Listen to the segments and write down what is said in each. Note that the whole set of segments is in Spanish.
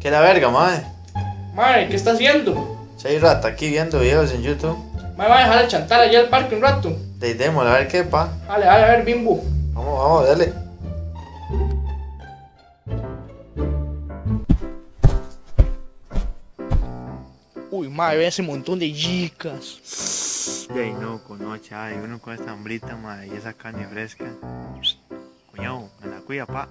¿Qué la verga, mae? Mae, ¿qué está haciendo? Soy rata aquí viendo videos en YouTube. Mae, va a dejar el chantal allá al parque un rato. De démosle a ver qué, pa. Dale, dale, a ver, bimbo. Vamos, vamos, dale. Uy, mae, ve ese montón de chicas. De ahí no, con noche, ay, uno con esta hambrita, mae, y esa carne fresca. Cuñado, me la cuida, pa.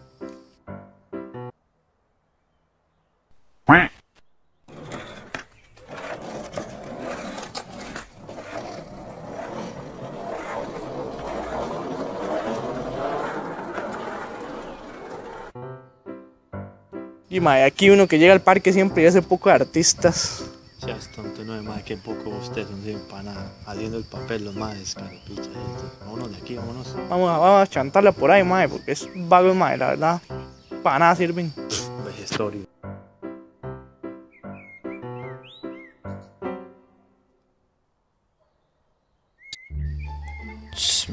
Y mae, aquí uno que llega al parque siempre y hace poco de artistas. Seas tonto, no, mae, que poco ustedes sirven para nada. Haciendo el papel, los maes, carepicha. gente. Vámonos de aquí, vámonos. Vamos a, vamos a chantarla por ahí, mae, porque es vago, mae, la verdad. Para nada sirven. Vejestorio.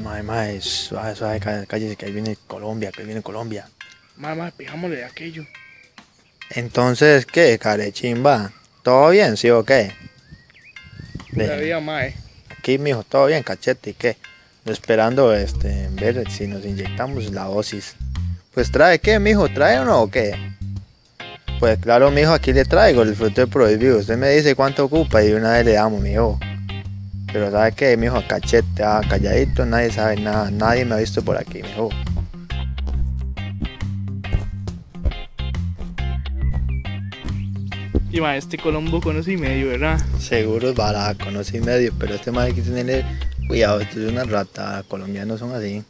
Mae, mae, suave, suave, cá- cállese que ahí viene Colombia, que ahí viene Colombia. Mae, pijámosle de aquello. Entonces, ¿qué, carechimba? ¿Todo bien, sí o qué? Todavía, mae. Aquí, mijo, todo bien, cachete, ¿y qué? Esperando, este, ver si nos inyectamos la dosis. Pues trae, ¿qué, mijo? ¿Trae o no o qué? Pues claro, mijo, aquí le traigo el fruto de prohibido. Usted me dice cuánto ocupa y una vez le damos, mijo. Pero ¿sabe qué, mijo? Cachete, ah, calladito, nadie sabe nada. Nadie me ha visto por aquí, mijo. Y mae, este Colombo conoce y medio, ¿verdad? Seguro es barato, no sé medio, pero este madre hay que tenerle cuidado, esto es una rata. Colombianos son así.